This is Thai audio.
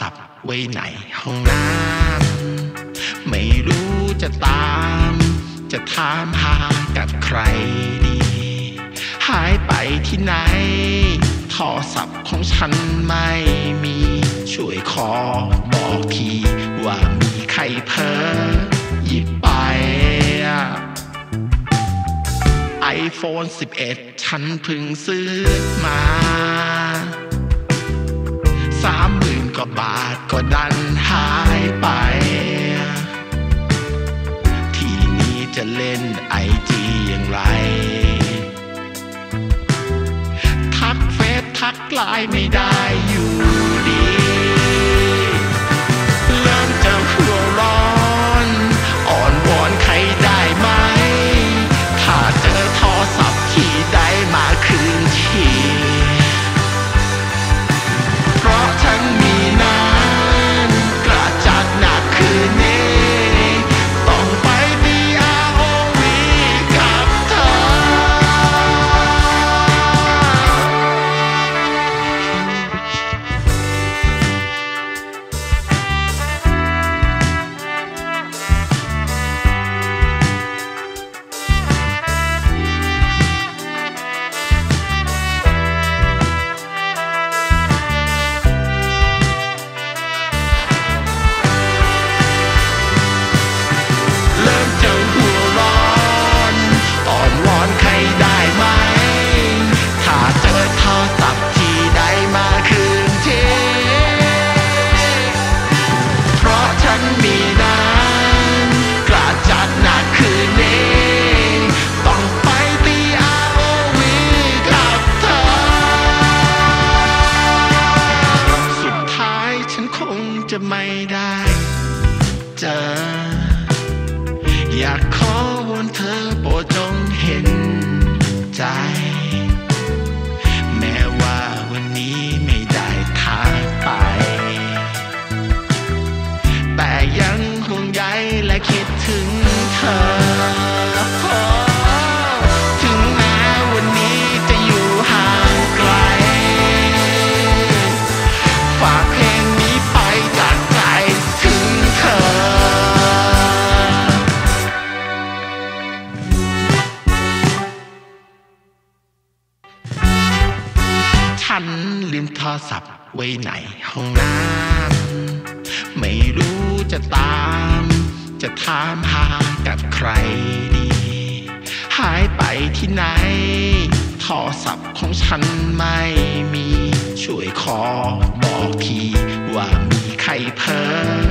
ศัพท์ไว้ในห้องน้ำไม่รู้จะตาม จะถามหากับใครดี หายไปที่ไหนโทรศัพท์ของฉันไม่มี ช่วยขอบอกทีว่ามีใครเพ้อหยิบไป iPhone 11 ฉันเพิ่งซื้อมา บาทก็ดันหายไป ทีนี้จะเล่นไอจีอย่างไร ทักเฟซทักไลน์ไม่ได้อยู่ งจะไม่ได้เจออยากขอวอนเธอโปรดจงเห็นใจ แม้ว่าวันนี้ไม่ได้ทักไป แต่ยังห่วงใยและคิดถึงเธอ ฉันลืมโทรศัพท์ไว้ไหนห้องน้ำไม่รู้จะตาม จะถามหากับใครดี หายไปที่ไหนโทรศัพท์ของฉันไม่มี ช่วยขอบอกทีว่ามีใครเพิ่อ